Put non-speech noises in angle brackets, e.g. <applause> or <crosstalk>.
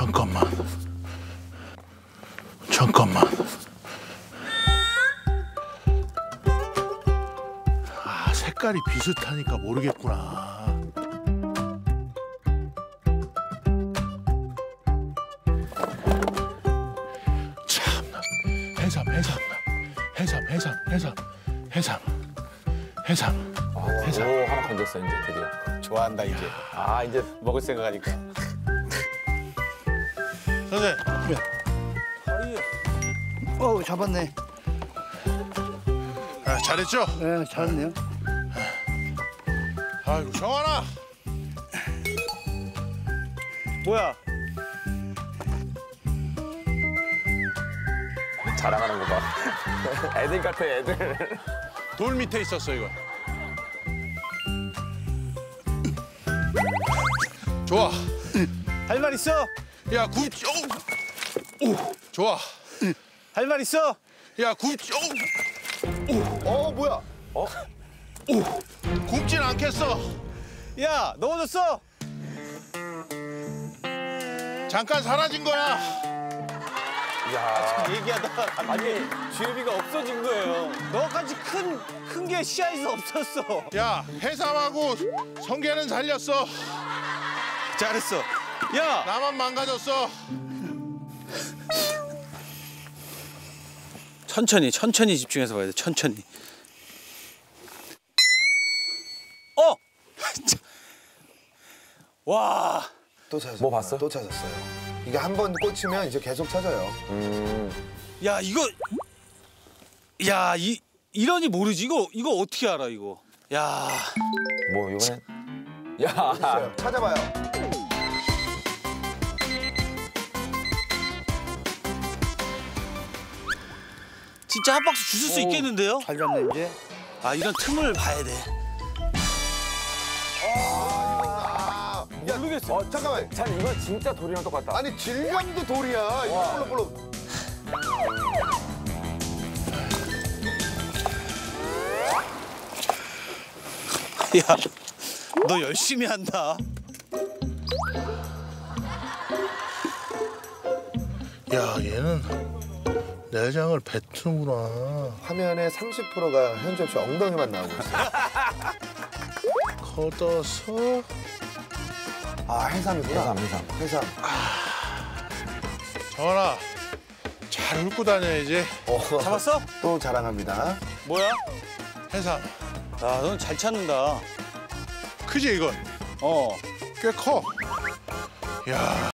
잠깐만. 잠깐만. 아, 색깔이 비슷하니까 모르겠구나. 참나. 해삼, 해삼. 해삼, 해삼, 해삼. 해삼. 해삼. 해삼. 오 하나 건졌어 이제 드디어. 좋아한다 이제. 아 이제 먹을 생각하니까. 선생님. 어 잡았네. 아, 잘했죠? 네 잘했네요. 아이고, 정환아. 뭐야? 자랑하는 거 봐. <laughs> 애들 같아 애들. 돌 밑에 있었어, 이거. 좋아. 할 말 있어? 야, 굽, 오, 오, 좋아. 할 말 있어? 야, 굽, 오, 어 뭐야? 오, 굽진 않겠어. 야 넘어졌어? 잠깐 사라진 거야. 야. 얘기하다가 아니 주엽이가 없어진 거예요. 너까지 큰큰 게 시야에서 없었어. 야, 해삼하고 성게는 살렸어. 잘했어. 야 나만 망가졌어. 천천히 천천히 집중해서 봐야 돼. 천천히. 어. <laughs> 와. 또 찾았어요. 뭐 봤어? 또 찾았어요. 이게 한 번 꽂히면 이제 계속 찾아요. 음. 야 이거. 야 이 이러니 모르지 이거 이거 어떻게 알아 이거. 야. 뭐 이번엔. 야. 있어요. 찾아봐요. 진짜 한 박스 주실 수 있겠는데요? 잘 잡네 이제. 아 이런 틈을 봐야 돼. 아, 야, 모르겠어. 어, 잠깐만. 참 이거 진짜 돌이랑 똑같다. 아니 질감도 돌이야. 이거 볼로 볼로. <laughs> 야, 너 열심히 한다. 야, 얘는 내장을 뱉는구나. 화면의 30%가 현주 씨 엉덩이만 나오고 있어요. <laughs> 걷어서 아 해삼이구나. 해삼 해삼. 해삼. 정환아, 잘 훑고 다녀야지. 어, 잡았어? 또 자랑합니다. 뭐야? 해삼. 아, 넌잘 찾는다. 크지, 이건? 어. 꽤 커. 야,